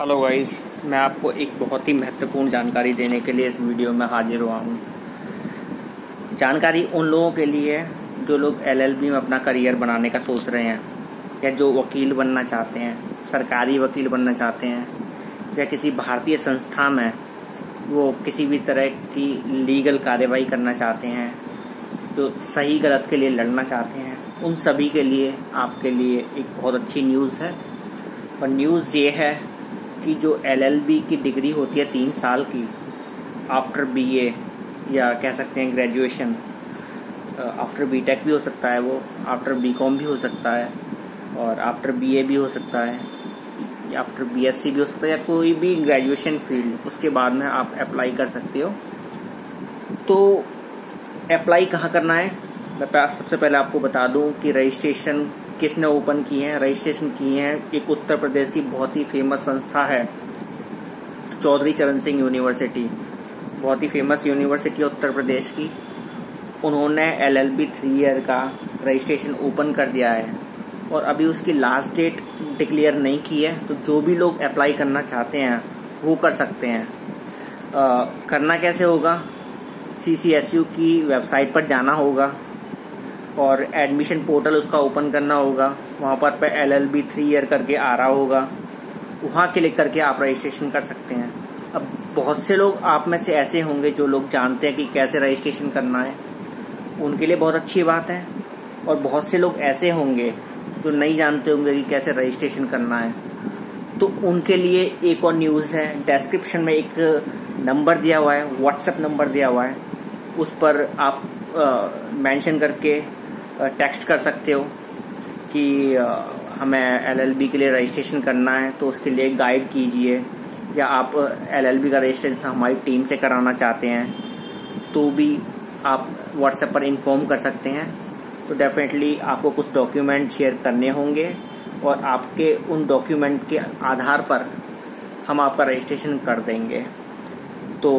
Hello guys मैं आपको एक बहुत ही महत्वपूर्ण जानकारी देने के लिए इस वीडियो में हाजिर हुआ हूँ। जानकारी उन लोगों के लिए जो लोग एलएलबी में अपना करियर बनाने का सोच रहे हैं, या जो वकील बनना चाहते हैं, सरकारी वकील बनना चाहते हैं, या किसी भारतीय संस्था में वो किसी भी तरह की लीगल कार्यवाही करना चाहते हैं, जो सही गलत के लिए लड़ना चाहते हैं, उन सभी के लिए आपके लिए एक बहुत अच्छी न्यूज़ है। और न्यूज़ ये है कि जो एलएलबी की डिग्री होती है तीन साल की आफ्टर बीए या कह सकते हैं ग्रेजुएशन आफ्टर बीटेक भी हो सकता है वो आफ्टर बीकॉम भी हो सकता है, और आफ्टर बीए भी हो सकता है आफ्टर बीएससी भी हो सकता है, या कोई भी ग्रेजुएशन फ़ील्ड उसके बाद में आप अप्लाई कर सकते हो। तो अप्लाई कहाँ करना है? मैं सबसे पहले आपको बता दूँ कि रजिस्ट्रेशन किसने ओपन किए हैं रजिस्ट्रेशन किए हैं एक उत्तर प्रदेश की बहुत ही फ़ेमस संस्था है चौधरी चरण सिंह यूनिवर्सिटी बहुत ही फ़ेमस यूनिवर्सिटी उत्तर प्रदेश की। उन्होंने L L B three year का रजिस्ट्रेशन ओपन कर दिया है और अभी उसकी लास्ट डेट डिक्लेयर नहीं की है तो जो भी लोग अप्लाई करना चाहते हैं वो कर सकते हैं। आ, करना कैसे होगा? सी सी एस यू की वेबसाइट पर जाना होगा। और एडमिशन पोर्टल उसका ओपन करना होगा। वहाँ पर L L B three year करके आ रहा होगा। वहाँ क्लिक करके आप रजिस्ट्रेशन कर सकते हैं। अब बहुत से लोग, आप में से ऐसे होंगे जो लोग जानते हैं कि कैसे रजिस्ट्रेशन करना है। उनके लिए बहुत अच्छी बात है। और बहुत से लोग ऐसे होंगे जो नहीं जानते होंगे कि कैसे रजिस्ट्रेशन करना है। तो उनके लिए एक और न्यूज़ है। डिस्क्रिप्शन में एक नंबर दिया हुआ है। व्हाट्सएप नंबर दिया हुआ है। उस पर आप मेंशन करके टेक्स्ट कर सकते हो कि हमें एलएलबी के लिए रजिस्ट्रेशन करना है तो उसके लिए गाइड कीजिए। या आप एलएलबी का रजिस्ट्रेशन हमारी टीम से कराना चाहते हैं तो भी आप व्हाट्सएप पर इन्फॉर्म कर सकते हैं। तो डेफिनेटली आपको कुछ डॉक्यूमेंट शेयर करने होंगे और आपके उन डॉक्यूमेंट के आधार पर हम आपका रजिस्ट्रेशन कर देंगे। तो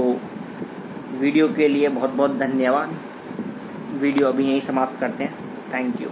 वीडियो के लिए बहुत बहुत धन्यवाद। वीडियो अभी यहीं समाप्त करते हैं। Thank you